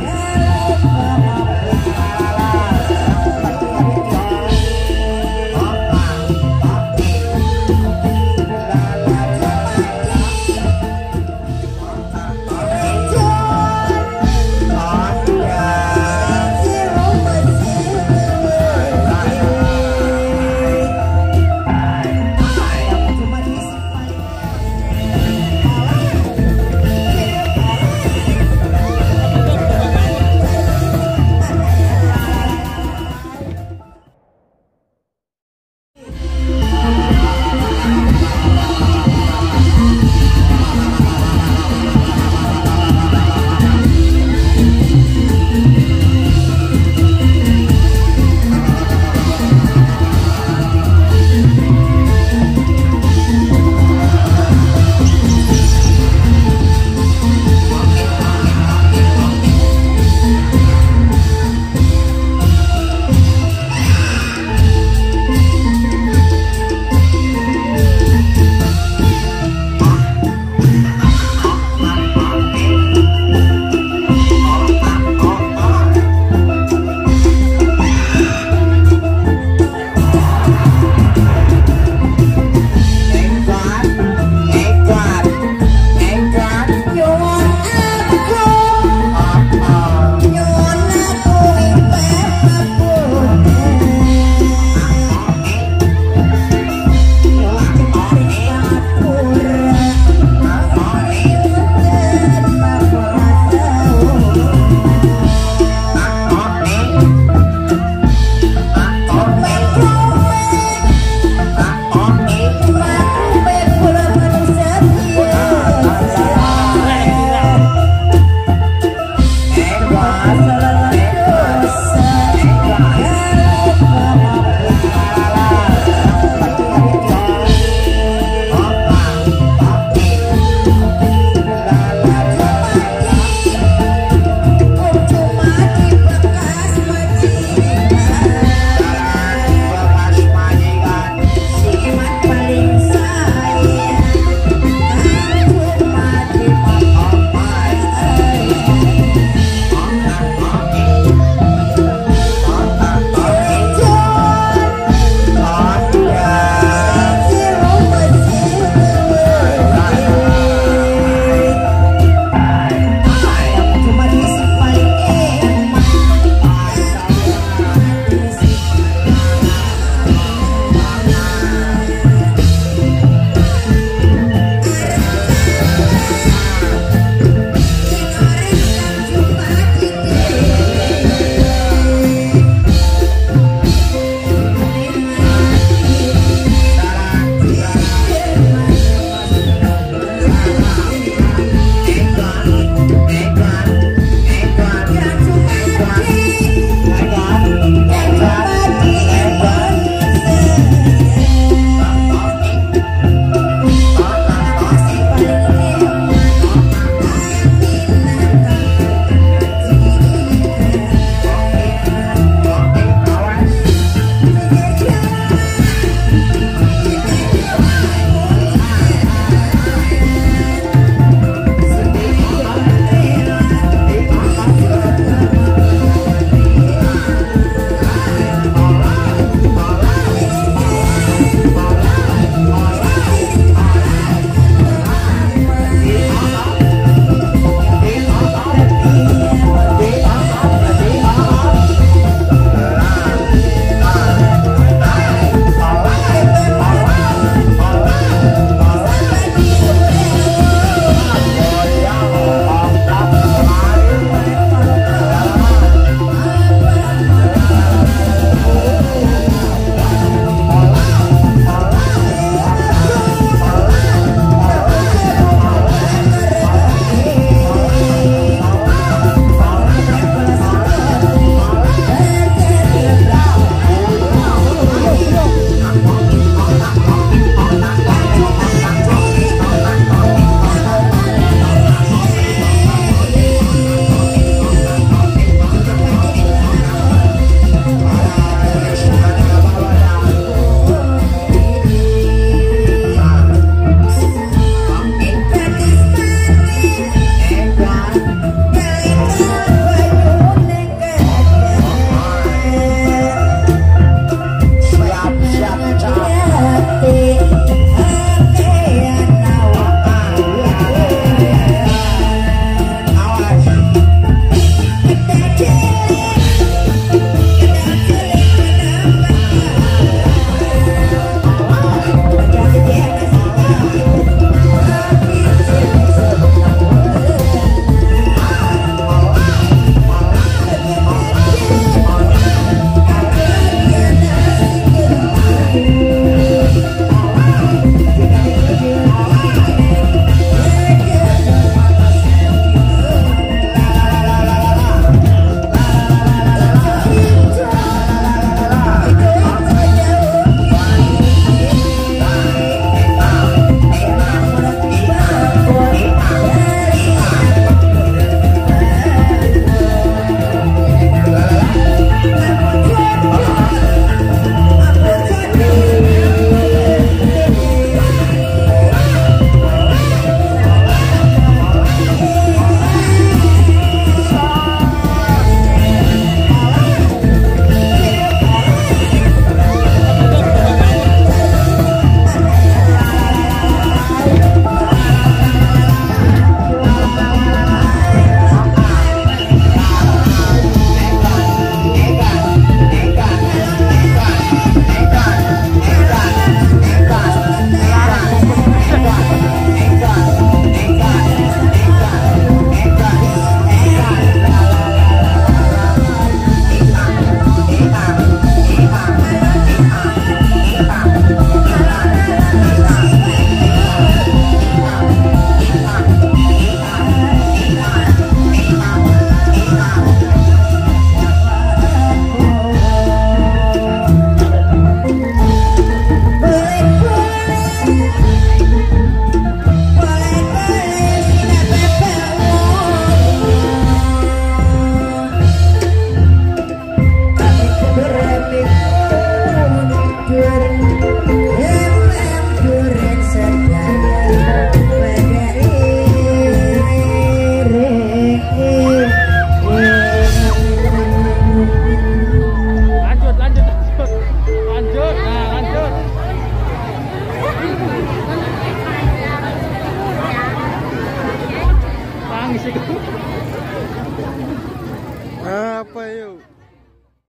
Yeah.